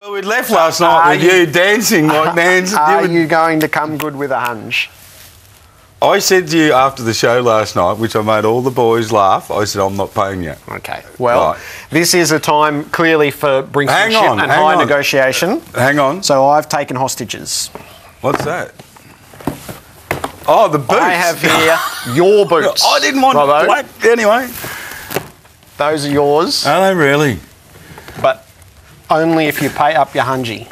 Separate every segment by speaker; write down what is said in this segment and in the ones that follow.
Speaker 1: Well, we left last night with
Speaker 2: you-
Speaker 1: you dancing like Nancy.
Speaker 2: Are
Speaker 1: You
Speaker 2: you going to come good with a hunch?
Speaker 1: I said to you after the show last night, which I made all the boys laugh, I said, I'm not paying you.
Speaker 2: Okay. Well,
Speaker 1: Right.
Speaker 2: this is a time clearly for brinksmanship
Speaker 1: on,
Speaker 2: and
Speaker 1: hang
Speaker 2: high
Speaker 1: on.
Speaker 2: negotiation.
Speaker 1: Hang on.
Speaker 2: So I've taken hostages.
Speaker 1: What's that? Oh, the boots.
Speaker 2: I have here your boots.
Speaker 1: I didn't want
Speaker 2: Robbo.
Speaker 1: black anyway.
Speaker 2: Those are yours,
Speaker 1: Are they really?
Speaker 2: Only if you pay up your hungy.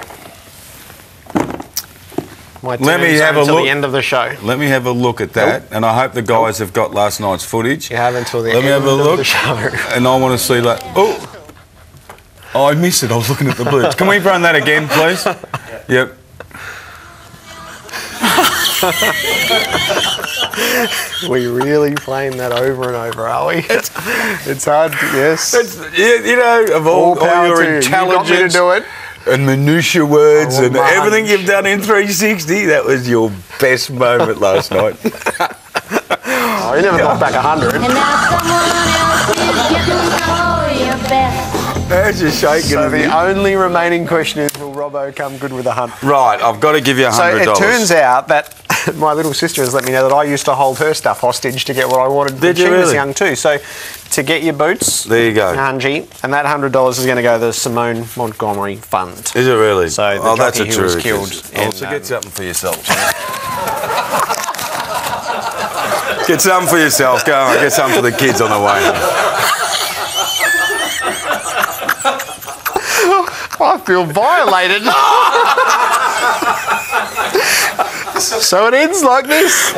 Speaker 2: My
Speaker 1: Let me have a look.
Speaker 2: the end of the show.
Speaker 1: Let me have a look at that, and I hope the guys have got last night's footage.
Speaker 2: You have until the
Speaker 1: Let me have a
Speaker 2: of
Speaker 1: look,
Speaker 2: the show.
Speaker 1: and I want to see that. Oh, oh, I missed it. I was looking at the boots. Can we run that again, please? Yep.
Speaker 2: we really playing that over and over, are we? It's, it's hard. To, yes.
Speaker 1: It's, you, you know, of all,
Speaker 2: All
Speaker 1: all your
Speaker 2: to you. You got me to do it.
Speaker 1: and minutia words
Speaker 2: I want
Speaker 1: and
Speaker 2: my
Speaker 1: everything you've done in 360, that was your best moment last night.
Speaker 2: Oh, you never knocked back a hundred.
Speaker 3: And now someone else is getting for your best.
Speaker 1: Shaking?
Speaker 2: So the
Speaker 1: you?
Speaker 2: only remaining question is, will Robbo come good with a hunt?
Speaker 1: right, I've got to give you a
Speaker 2: So it turns out that my little sister has let me know that I used to hold her stuff hostage to get what I wanted when
Speaker 1: Did you
Speaker 2: she was
Speaker 1: really?
Speaker 2: young too. So to get your boots,
Speaker 1: There you go.
Speaker 2: Angie, and that hundred dollars is going to go to the Simone Montgomery Fund.
Speaker 1: Is it really?
Speaker 2: So the
Speaker 1: oh, that's a
Speaker 2: who was killed
Speaker 1: Oh,
Speaker 2: in,
Speaker 1: so
Speaker 2: um,
Speaker 1: get something for yourself. get something for yourself. Go on, get something for the kids on the way.
Speaker 2: I feel violated. So it ends like this.